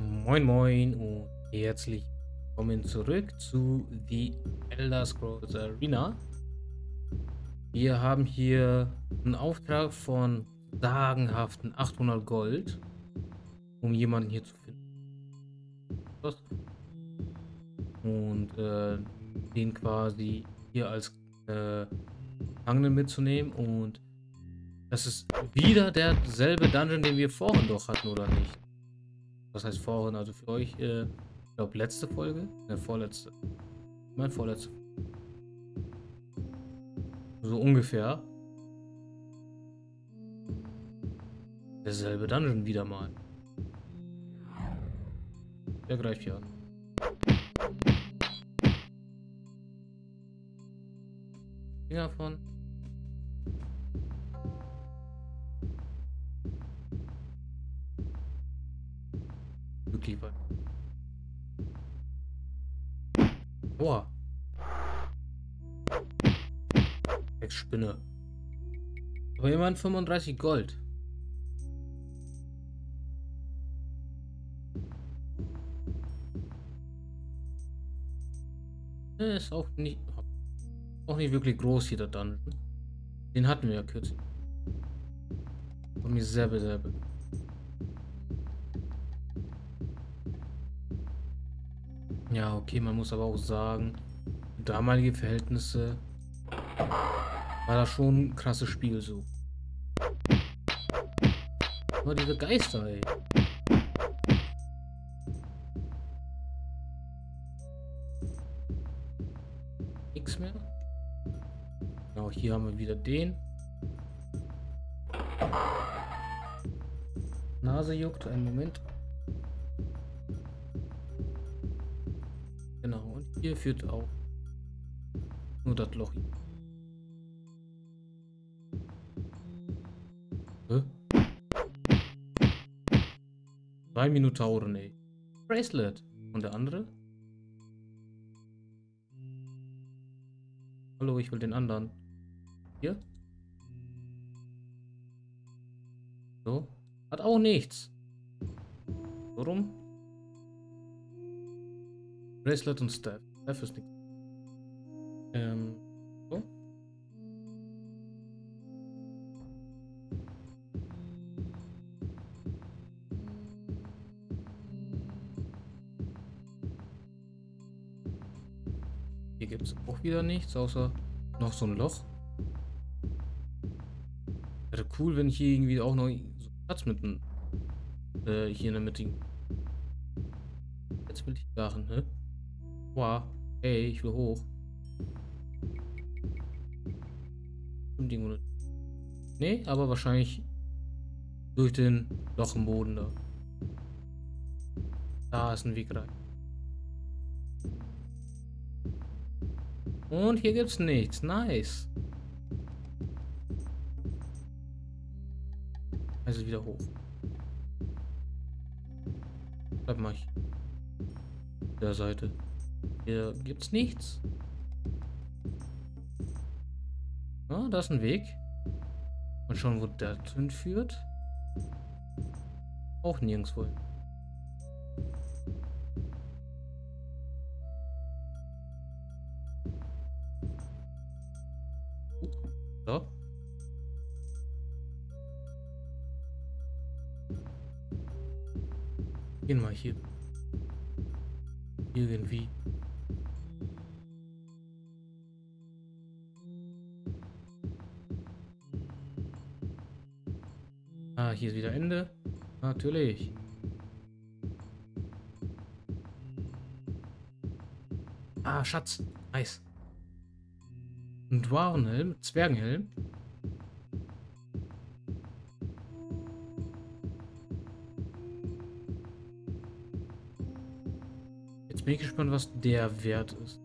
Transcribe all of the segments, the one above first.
Moin Moin und herzlich willkommen zurück zu The Elder Scrolls Arena. Wir haben hier einen Auftrag von sagenhaften 800 Gold, um jemanden hier zu finden. Und äh, den quasi hier als äh, Gefangenen mitzunehmen und das ist wieder derselbe Dungeon, den wir vorhin doch hatten, oder nicht? Was heißt vorhin? Also für euch, äh, ich glaube, letzte Folge? Ne, vorletzte. Mein vorletzte. So ungefähr. Derselbe Dungeon wieder mal. Der greift hier an. Finger von. Weit. Boah. Sechs Spinne. Aber immerhin 35 Gold. Ist auch nicht, auch nicht wirklich groß hier der Dungeon. Den hatten wir ja kürzlich. Und mir selber selber. Ja, okay, man muss aber auch sagen, damalige Verhältnisse war das schon ein krasses Spiel so. Aber diese Geister, ey. Nix mehr. Genau, hier haben wir wieder den. Nase juckt, einen Moment. Hier führt auch nur das Loch. Hä? Drei Minotauren, ey. Bracelet. Und der andere? Hallo, ich will den anderen. Hier? So. Hat auch nichts. So rum. Bracelet und Staff. Staff ist nichts. Ähm. So. Hier gibt es auch wieder nichts, außer noch so ein Loch. Wäre cool, wenn ich hier irgendwie auch noch so Platz mit dem, äh, hier in der Mitte. Jetzt will ich darin, hä? Wow. Ey, ich will hoch. Nee, aber wahrscheinlich durch den Loch im Boden da. Da ist ein Weg rein. Und hier gibt's nichts. Nice. Also wieder hoch. Bleib mal hier. Der Seite. Hier gibt's nichts. Ah, da ist ein Weg. Und schon, wo der hinführt. Auch nirgendwo. So. Gehen wir hier. Natürlich. Ah, Schatz. Nice. Ein Dwarenhelm, Zwergenhelm. Jetzt bin ich gespannt, was der Wert ist.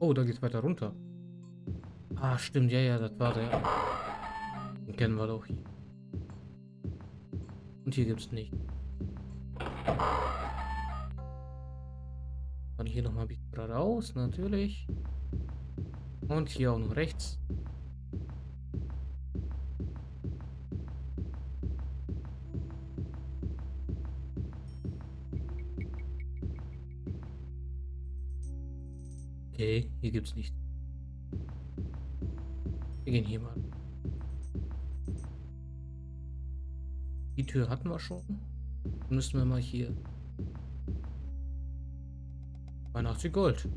Oh, da geht's weiter runter. Ah, stimmt, ja, ja, das war der. Den kennen wir doch. Und hier gibt's nicht. Dann hier nochmal ein bisschen geradeaus, natürlich. Und hier auch noch rechts. Okay, hier gibt's nichts. Wir gehen hier mal. Tür hatten wir schon. Müssen wir mal hier. 82 Gold.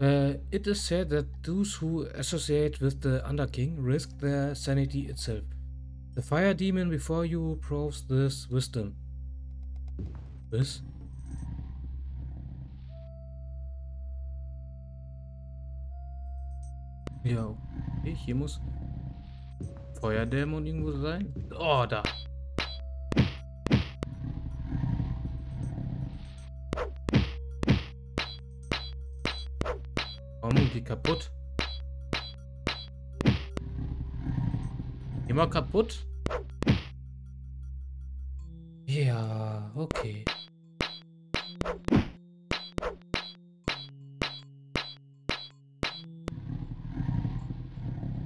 Uh, it is said that those who associate with the Underking risk their sanity itself. The fire demon before you proves this wisdom. Was? Ja, okay, hier muss Feuerdämon irgendwo sein. Oh, da. Geht kaputt? Immer kaputt? Ja, okay.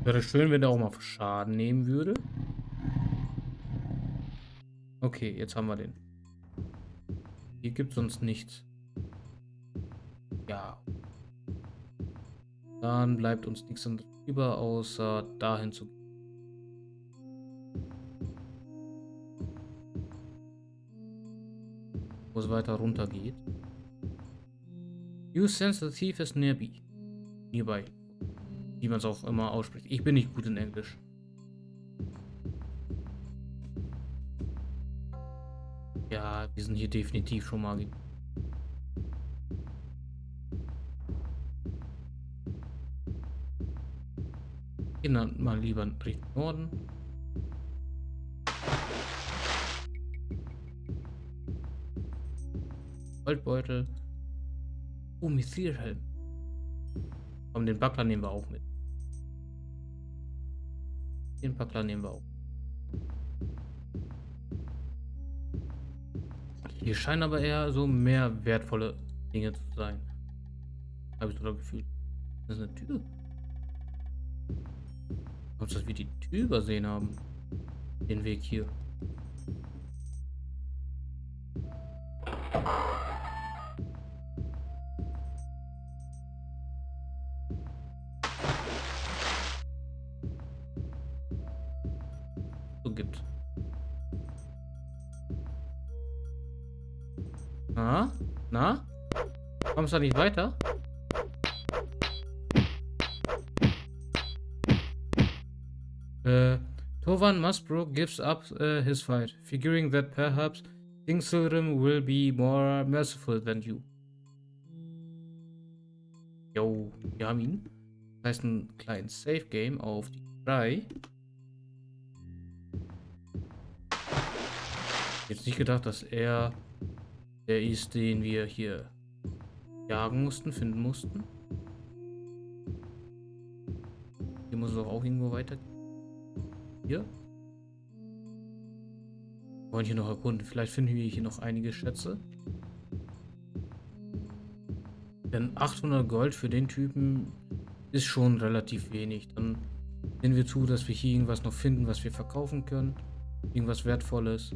Wäre schön, wenn er auch mal Schaden nehmen würde. Okay, jetzt haben wir den. Hier gibt es sonst nichts. Dann bleibt uns nichts anderes über, außer dahin zu gehen. Wo es weiter runter geht. You sense the thief is nearby. Nearby wie man es auch immer ausspricht. Ich bin nicht gut in Englisch. Ja, wir sind hier definitiv schon mal. Gehen dann mal lieber Richtung Norden. Goldbeutel. Oh, Mithirhelm. Komm, den Buckler nehmen wir auch mit. Den Buckler nehmen wir auch. Hier scheinen aber eher so mehr wertvolle Dinge zu sein. Habe ich so das Gefühl. Das ist eine Tür. Ob dass wir die Tür übersehen haben. Den Weg hier. Na? Na? Kommst du nicht weiter? Tovan Musbrook gives up uh, his fight, figuring that perhaps King Silrim will be more merciful than you. Jo, wir haben ihn. Das heißt ein kleines Safe Game auf die 3. Jetzt nicht gedacht, dass er der ist, den wir hier jagen mussten, finden mussten. Hier muss es auch irgendwo weitergehen. Hier. Wir wollen hier noch erkunden. Vielleicht finden wir hier noch einige Schätze. Denn 800 Gold für den Typen ist schon relativ wenig. Dann sehen wir zu, dass wir hier irgendwas noch finden, was wir verkaufen können. Irgendwas Wertvolles.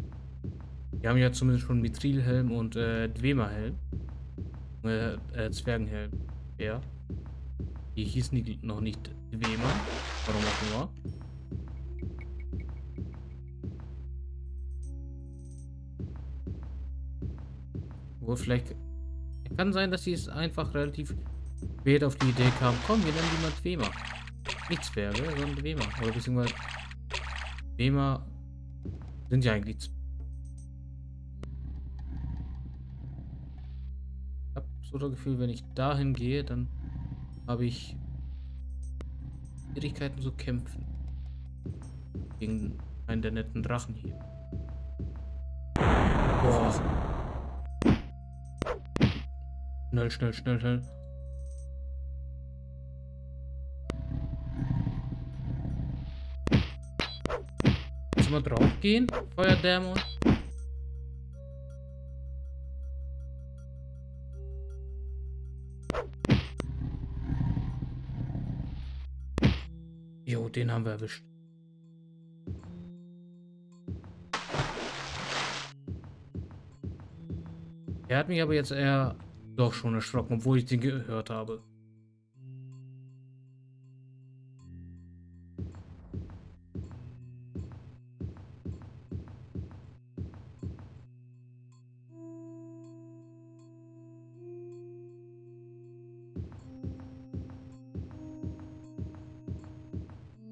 Wir haben ja zumindest schon Mithrilhelm und äh, Dwemerhelm. Äh, äh, Zwergenhelm. Ja. Die hießen die noch nicht Dwemer. Warum auch immer. Wohl vielleicht. Kann sein, dass sie es einfach relativ spät auf die Idee kam. Komm, wir nennen die mal Dwemer. Nicht Zwerge, sondern Dwemer. Oder beziehungsweise Dwemer sind ja eigentlich Zwerge. so das Gefühl, wenn ich dahin gehe, dann habe ich Schwierigkeiten zu kämpfen. Gegen einen der netten Drachen hier. Boah. Schnell, schnell, schnell, schnell. Müssen wir drauf gehen, Feuerdämon? Jo, den haben wir erwischt. Er hat mich aber jetzt eher doch schon erschrocken, obwohl ich den gehört habe.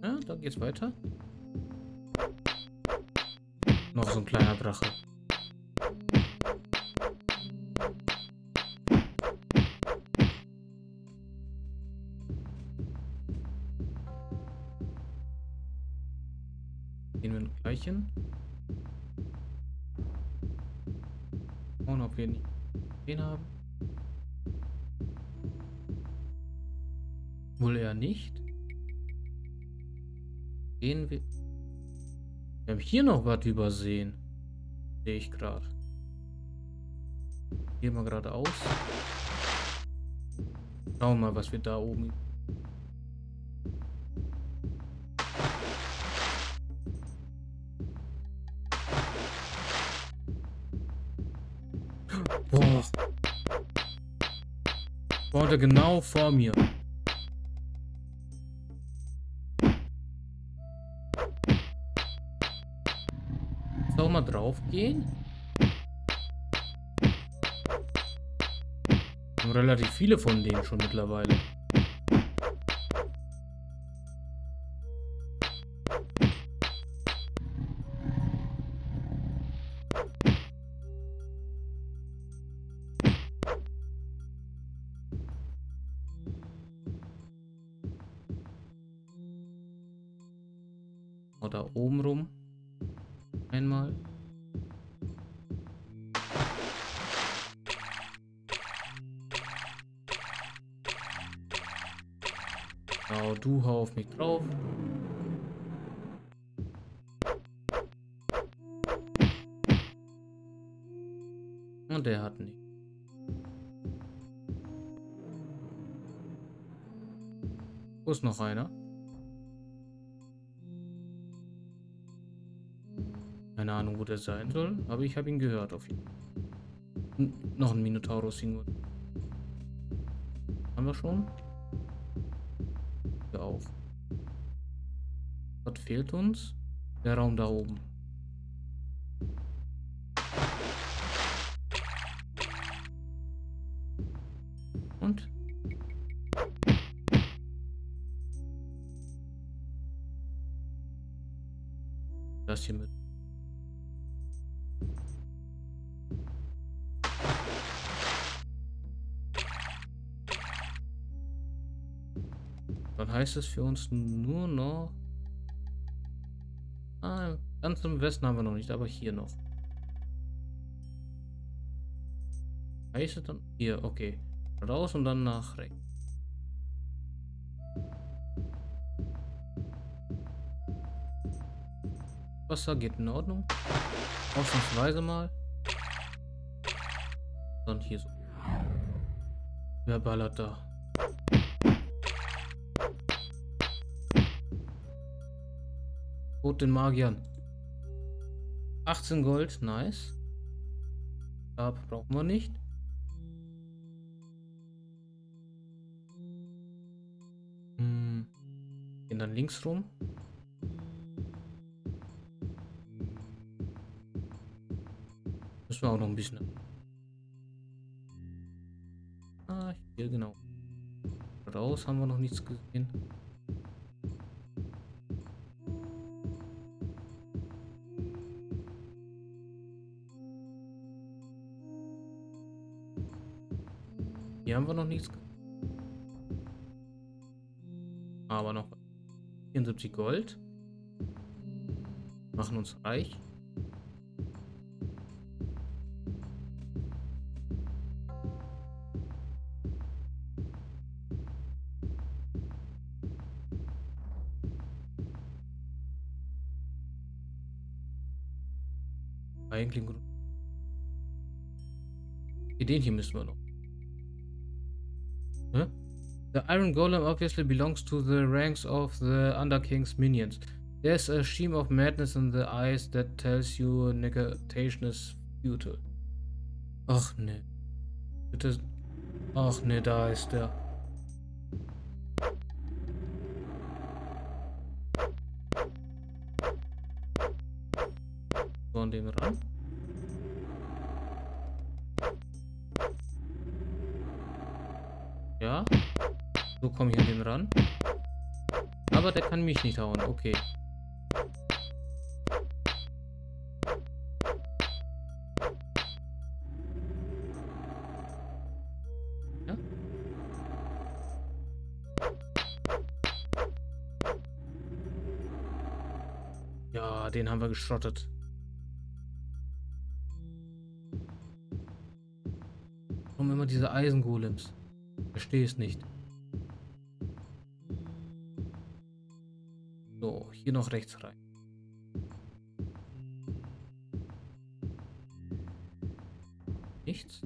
Ja, da geht's weiter. Noch so ein kleiner Drache. Wohl eher nicht. Gehen wir. Wir haben hier noch was übersehen. Sehe ich gerade. Gehen wir geradeaus. Schauen wir mal, was wir da oben. Boah. Boah, genau vor mir. Soll mal drauf gehen? Haben relativ viele von denen schon mittlerweile. Oder oben rum. Einmal. Du hau auf mich drauf. Und der hat nicht. Wo ist noch einer? Keine Ahnung, wo der sein soll, aber ich habe ihn gehört auf jeden Fall. N noch ein Minotaurus irgendwo. Haben wir schon? Auch. Was fehlt uns? Der Raum da oben. Dann heißt es für uns nur noch... Ah, ganz im Westen haben wir noch nicht, aber hier noch. Heißt es dann... Hier, okay. Raus und dann nach rechts. Wasser geht in Ordnung. Ausnahmsweise mal. Dann hier so. Wer ballert da? Tod den Magiern. 18 Gold, nice. Stab brauchen wir nicht. Hm. Gehen dann links rum. Müssen wir auch noch ein bisschen. Ah, hier genau. Raus haben wir noch nichts gesehen. Hier haben wir noch nichts. Aber noch 74 Gold. Machen uns reich. Eigentlich gut. Den hier müssen wir noch. Iron Golem obviously belongs to the ranks of the Underking's minions. There's a sheen of madness in the eyes that tells you negation is futile. Ach ne. Bitte. Ach ne, da ist der. So an den ran. So komme ich an den ran. Aber der kann mich nicht hauen. Okay. Ja? Den haben wir geschrottet. Warum immer diese Eisengolems? Verstehe es nicht. Hier noch rechts rein. Nichts.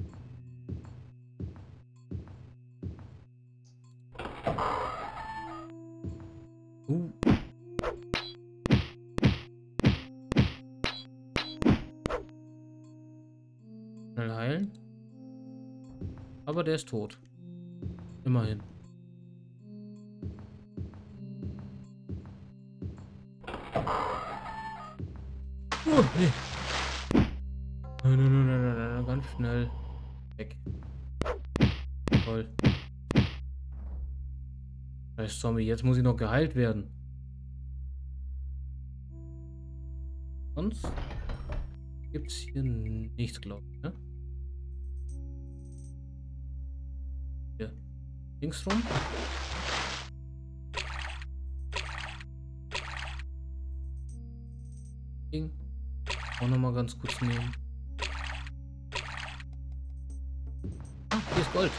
Uh. Schnell heilen. Aber der ist tot. Immerhin. Nee. Nein, nein, nein, nein, nein, nein, ganz schnell. Weg. Toll. Scheiß Zombie, jetzt muss ich noch geheilt werden. Sonst gibt's hier nichts, glaube ich, ne? Hier. Links rum. Ding. Auch noch mal ganz kurz nehmen. Ah, hier ist Gold.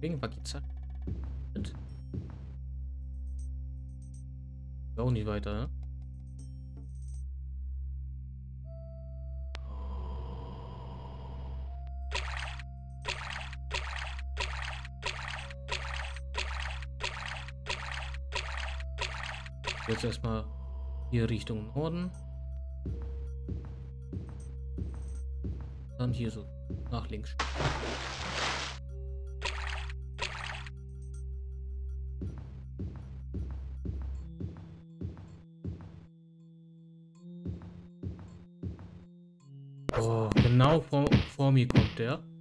Wegen Wakiza. Mit. Auch nicht weiter, ne? Jetzt erstmal hier Richtung Norden. Dann hier so nach links. Oh, genau vor, vor mir kommt der.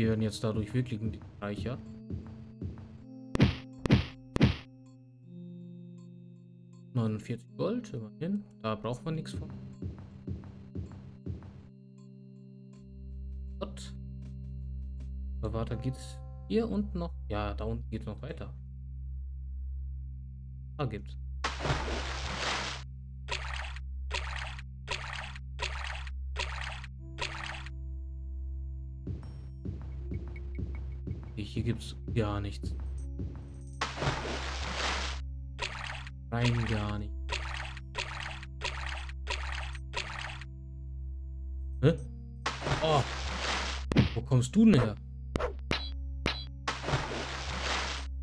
Wir werden jetzt dadurch wirklich reicher. Neunundvierzig Gold, immerhin. Da braucht man nichts von. Gott. Aber weiter geht's hier unten noch. Ja, da unten geht's noch weiter. Da gibt's. Gibt's gar nichts. Rein gar nicht. Hä? Oh. Wo kommst du denn her?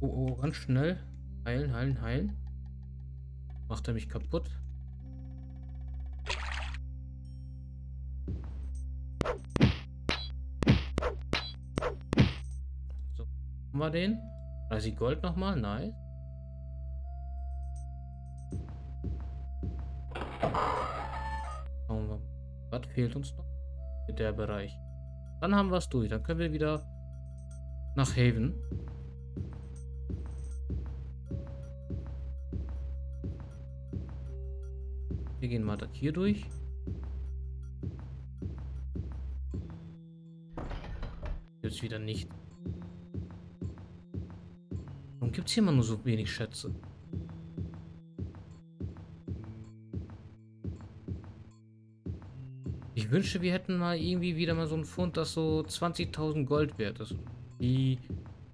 Oh, oh, ganz schnell. Heilen, heilen, heilen. Macht er mich kaputt? Haben wir den? 30 Gold nochmal, nice. Schauen wir. Was fehlt uns noch? Der Bereich. Dann haben wir es durch. Dann können wir wieder nach Haven. Wir gehen mal hier durch. Jetzt wieder nicht. Gibt es hier immer nur so wenig Schätze? Ich wünschte, wir hätten mal irgendwie wieder mal so ein Fund, das so 20.000 Gold wert ist. Wie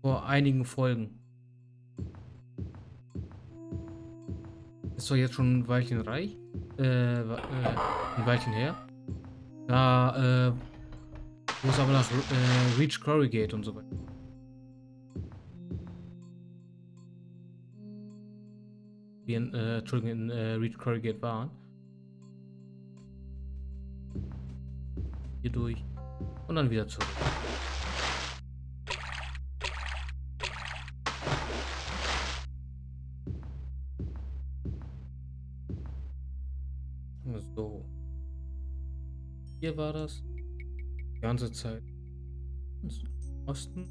vor einigen Folgen. Ist doch jetzt schon ein Weilchen reich. Äh, äh, ein Weilchen her. Da, äh, wo aber nach äh, Reach Quarry geht und so weiter. Wir in, äh, Entschuldigung, in äh, Reach Quarry Gate waren. hier durch und dann wieder zurück. So. Hier war das. Die ganze Zeit. Osten.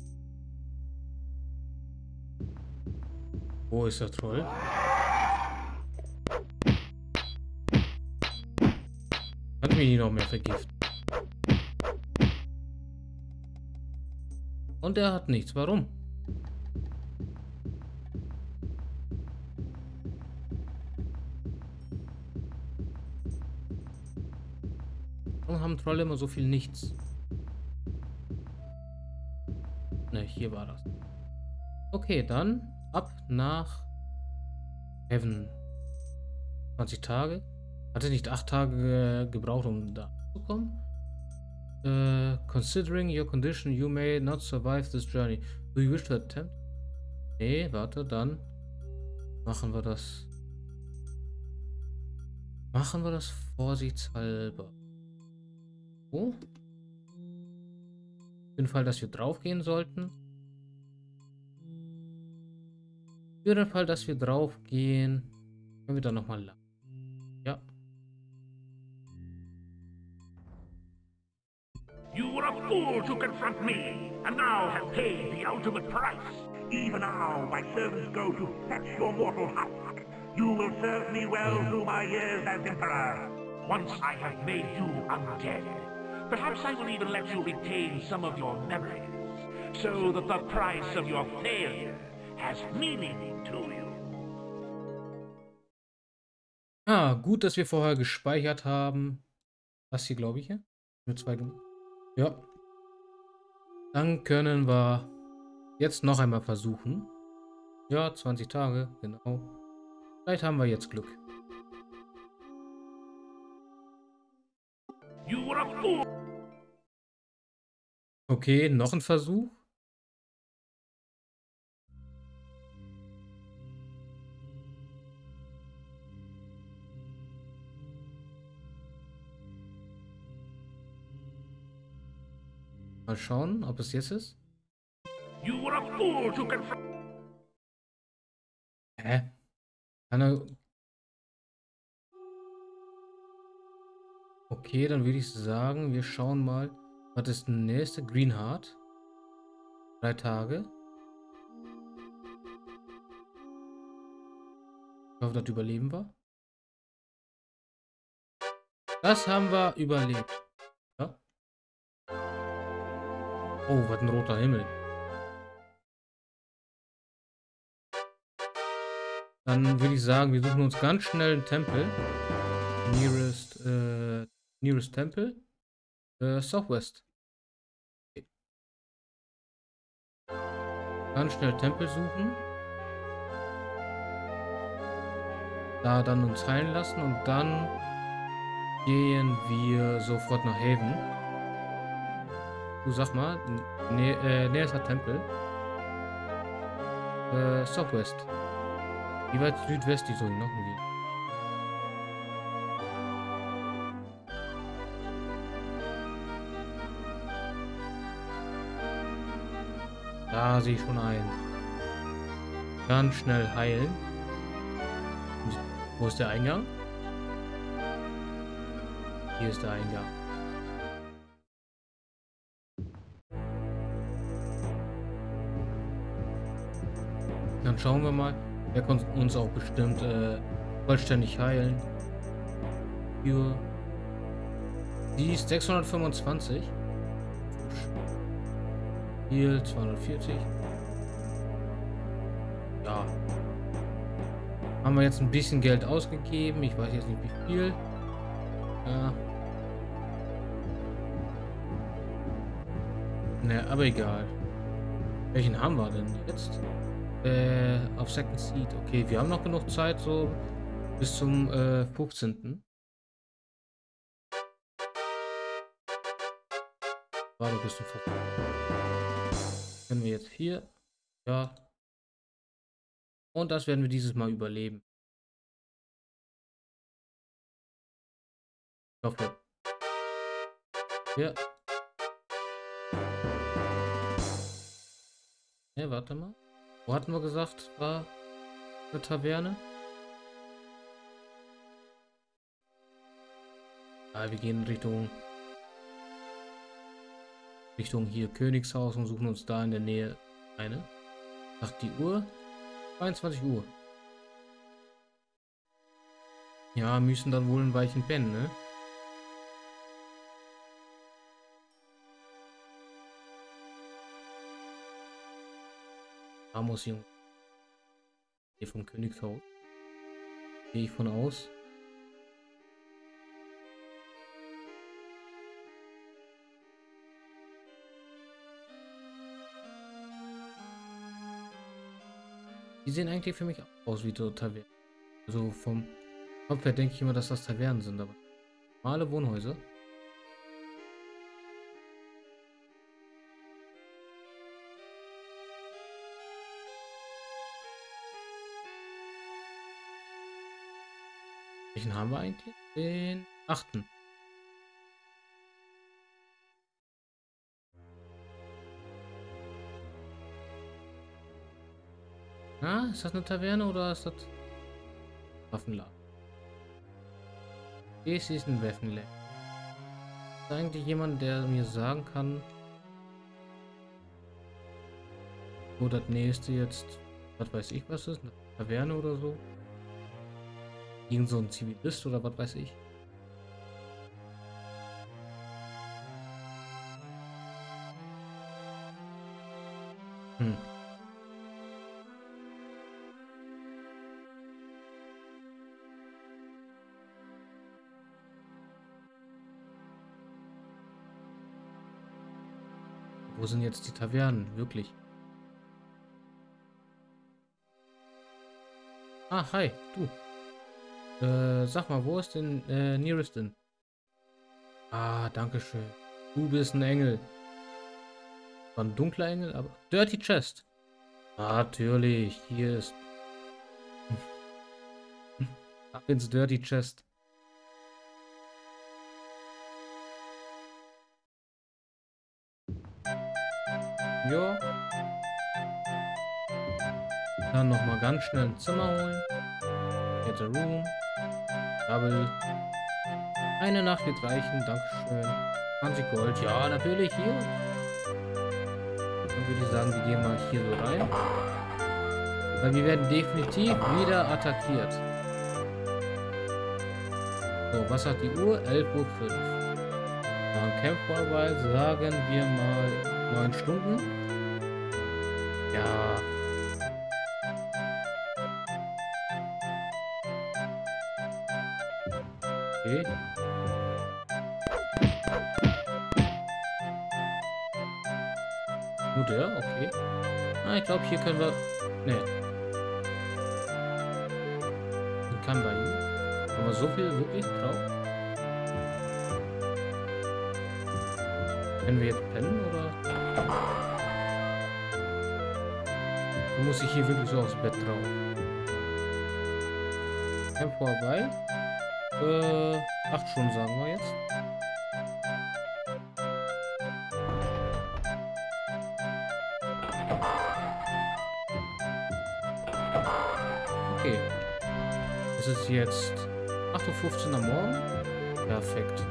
Wo ist der Troll? Ich nicht noch mehr vergiften. Und er hat nichts. Warum? Warum haben Trolle immer so viel nichts? Ne, hier war das. Okay, dann ab nach Heaven. 20 Tage. Hatte nicht 8 Tage gebraucht, um da zu kommen? Uh, considering your condition, you may not survive this journey. Do you wish to attempt? Nee, warte, dann machen wir das. Machen wir das vorsichtshalber. So. Für den Fall, dass wir draufgehen sollten. Für den Fall, dass wir draufgehen, können wir da nochmal lang. You were a fool to confront me, and now have paid the ultimate price. Even now, my servants go to fetch your mortal husk. You will serve me well through my years as Emperor. Once I have made you undead, perhaps I will even let you retain some of your memories, so that the price of your failure has meaning to you. Ah, gut, dass wir vorher gespeichert haben. Was hier, glaube ich, hier? Mit zwei. Ja. Dann können wir jetzt noch einmal versuchen. Ja, 20 Tage, genau. Vielleicht haben wir jetzt Glück. Okay, noch ein Versuch. Mal schauen, ob es jetzt ist. Hä? Okay, dann würde ich sagen, wir schauen mal. Was ist der nächste? Greenheart. Drei Tage. Ich hoffe, das überleben wir. Das haben wir überlebt. Oh, was ein roter Himmel. Dann würde ich sagen, wir suchen uns ganz schnell einen Tempel. Nearest, äh, nearest Temple. Äh, Southwest. Okay. Ganz schnell Tempel suchen. Da dann uns heilen lassen und dann gehen wir sofort nach Haven. Du sag mal, nä äh, nächster Tempel. Äh, Southwest. Wie weit Südwest die sollen noch gehen? Da sehe ich schon ein. Ganz schnell heilen. Wo ist der Eingang? Hier ist der Eingang. Schauen wir mal. Er kann uns auch bestimmt äh, vollständig heilen. Für die ist 625. Hier 240. Ja. Haben wir jetzt ein bisschen Geld ausgegeben. Ich weiß jetzt nicht wie viel. Ja. Ne, aber egal. Welchen haben wir denn jetzt? Äh, auf Second Seed. Okay, wir haben noch genug Zeit, so bis zum äh, 15. Warte bis zum 15. Können wir jetzt hier. Ja. Und das werden wir dieses Mal überleben. Ich hoffe. Ja. Ne, warte mal. Wo hatten wir gesagt, war eine Taverne? Ah, wir gehen Richtung Richtung hier Königshaus und suchen uns da in der Nähe eine. Sagt die Uhr? 22 Uhr. Ja, müssen dann wohl ein Weichen pennen, ne? Muss ich hier vom Königshaus. Gehe ich von aus. Die sehen eigentlich für mich aus wie so Tavernen. Also vom Kopf her denke ich immer, dass das Tavernen sind, aber normale Wohnhäuser. Welchen haben wir eigentlich? Den achten. Na, ist das eine Taverne oder ist das Waffenladen? Das ist ein Waffenladen. Ist eigentlich jemand, der mir sagen kann, wo das nächste jetzt, was weiß ich was ist, eine Taverne oder so? Irgend so ein Zivilist oder was weiß ich? Hm. Wo sind jetzt die Tavernen? Wirklich? Ah, hi, du. Äh, sag mal, wo ist denn äh, Nearest? Ah, danke schön. Du bist ein Engel. War ein dunkler Engel, aber... Dirty Chest. Natürlich, hier ist... Ab ins Dirty Chest. Ja. Dann nochmal ganz schnell ein Zimmer holen. Get a room. Double. Eine Nacht wird reichen, Dankeschön. 20 Gold, ja, natürlich hier. Dann würde ich sagen, wir gehen mal hier so rein. Weil wir werden definitiv wieder attackiert. So, was hat die Uhr? 11.05 Uhr. Dann Camp sagen wir mal 9 Stunden. Ja. Okay. Nur der? Okay. Ah, ich glaube, hier können wir... Ne. Ich kann bei ihm. Haben wir so viel wirklich drauf? Können wir jetzt pennen, oder? Muss ich hier wirklich so aufs Bett drauf? Camp vorbei. Äh, acht Stunden sagen wir jetzt. Okay. Es ist jetzt 8.15 Uhr am Morgen. Perfekt.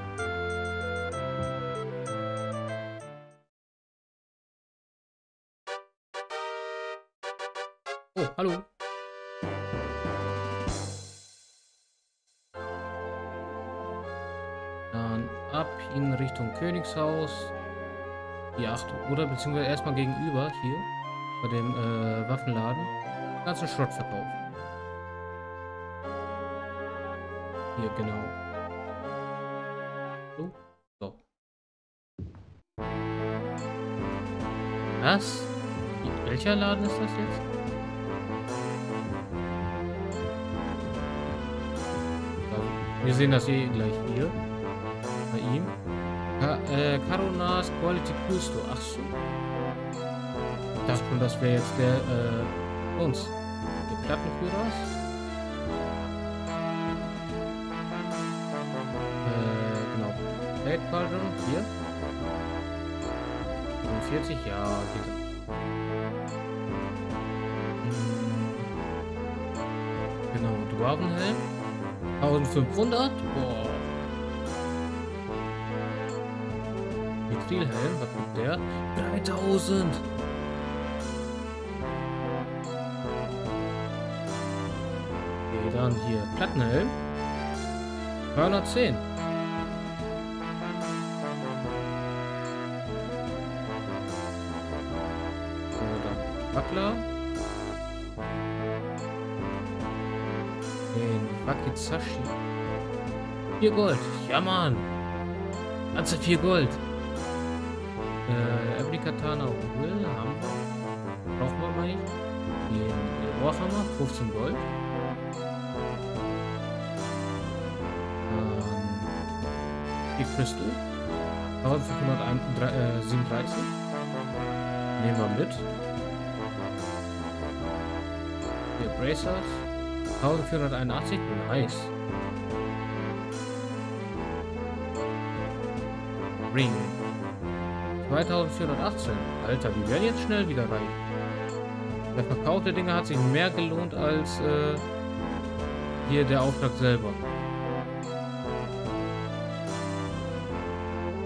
Königshaus. Die Achtung. Oder beziehungsweise erstmal gegenüber hier. Bei dem äh, Waffenladen. Den ganzen Schrott verkaufen. Hier, genau. So. So. Was? Welcher Laden ist das jetzt? Wir sehen das eh gleich hier. Bei ihm. Ka äh, Caronas Quality Cool Store. Ach so. Ich dachte schon, das wäre jetzt der, äh, uns. Der Plattenkuras. Äh, genau. Blade Cauldron, hier. 45, ja, geht. Hm. Genau, Dwarvenhelm. 1500. Boah. Mithrilhelm, was gibt der? 3000. Okay, dann hier Plattenhelm. 210. Wackler. Den Wakizashi. 4 Gold. Ja, Mann. Ganze 4 Gold. Äh, Ebony Katana Will haben wir. Brauchen wir mal nicht. Den Warhammer. 15 Gold. Ähm, die Crystal. 1537. Nehmen wir mit. Hier Bracers. 1481. Nice. Ring. 2418. Alter, wir werden jetzt schnell wieder rein. Der Verkauf der Dinge hat sich mehr gelohnt als äh, hier der Auftrag selber.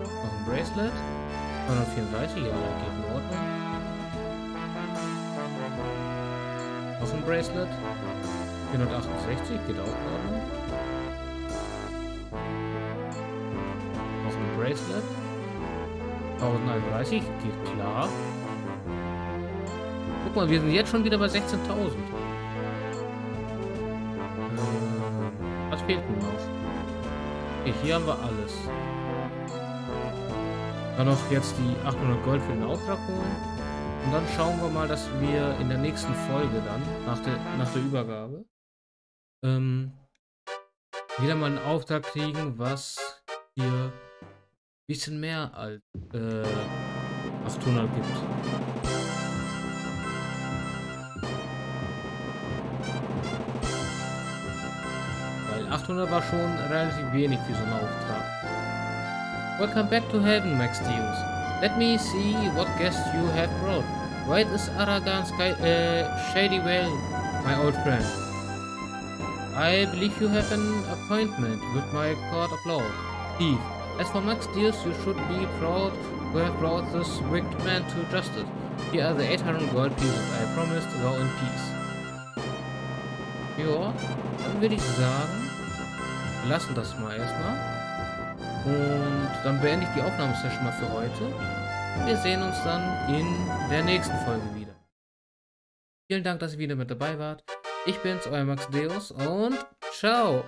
Noch ein Bracelet. 234, ja, geht in Ordnung. Noch ein Bracelet. 468, geht auch in Ordnung. Noch ein Bracelet. 1031, geht klar. Guck mal, wir sind jetzt schon wieder bei 16.000. Ähm, was fehlt denn noch? Okay, hier haben wir alles. Dann noch jetzt die 800 Gold für den Auftrag holen. Und dann schauen wir mal, dass wir in der nächsten Folge dann, nach der, nach der Übergabe, ähm, wieder mal einen Auftrag kriegen, was hier bisschen mehr als äh, 800 gibt. Weil 800 war schon relativ wenig für so einen Auftrag. Welcome back to heaven, Max Deus. Let me see what guests you have brought. Wait is Aragan Sky, uh, Shady Well, my old friend. I believe you have an appointment with my court of law. Thief. As for Max Deus, you should be proud to have brought this wicked man to justice. Here are the 800 gold pieces I promised. Go in peace. Ja, dann würde ich sagen, wir lassen das mal erstmal. Und dann beende ich die Aufnahmesession mal für heute. Wir sehen uns dann in der nächsten Folge wieder. Vielen Dank, dass ihr wieder mit dabei wart. Ich bin's, euer Max Deus und ciao!